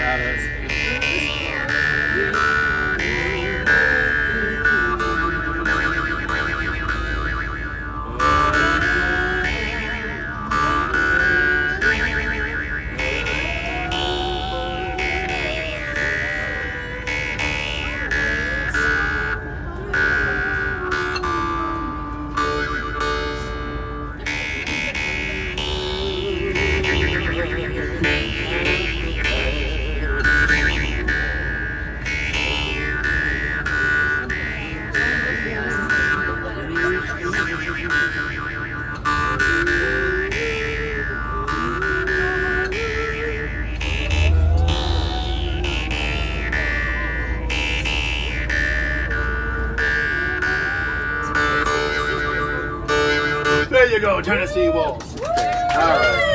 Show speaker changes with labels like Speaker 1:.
Speaker 1: Got it. There you go, Tennessee Wolves. All right.